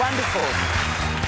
Wonderful.